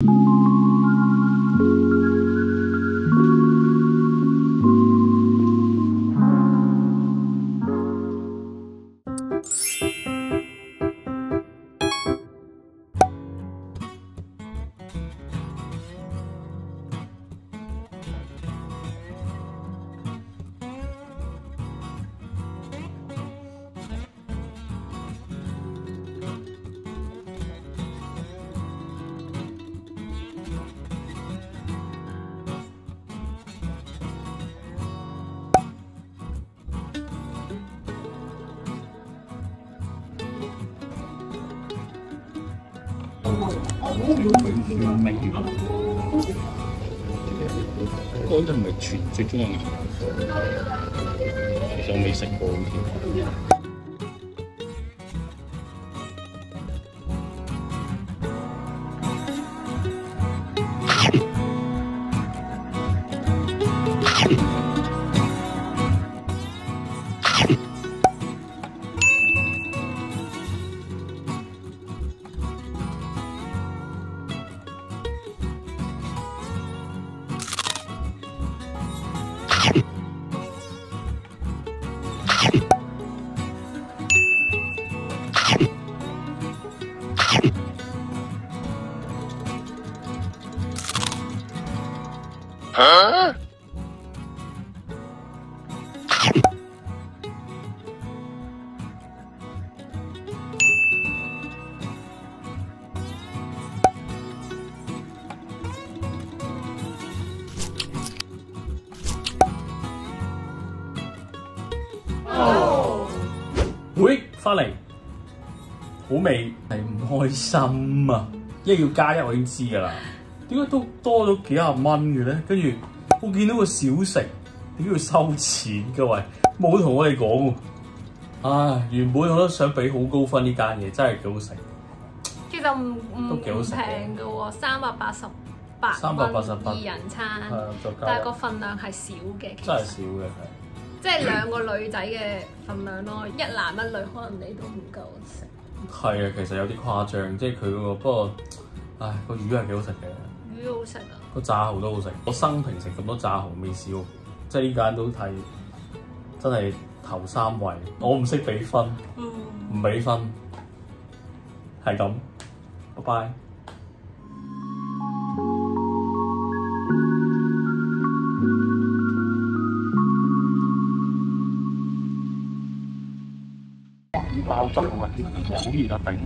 you 佢味嗰隻唔係全隻中文，其實我未食過好似。Huh? 會翻嚟，好味係唔開心啊！一要加一我已經知㗎啦，點解都多咗幾廿蚊嘅咧？跟住我見到個小食點要收錢嘅喂，冇同我哋講喎。唉，原本我都想俾好高分呢間嘢，真係幾好食。其實唔唔食平嘅喎，三百八十八388蚊二人餐，係啊，再加但係個份量係少嘅，真係少嘅係。即係兩個女仔嘅份量咯，一男一女可能你都唔夠食。係啊，其實有啲誇張，即係佢嗰個不過，唉個魚係幾好食嘅，魚好食啊！個炸蠔都好食。我生平食咁多炸蠔未試過，即係呢間都睇真係頭三位。我唔識俾分，嗯，唔俾分，係咁，拜拜。爆汁啊！好熱啊！頂。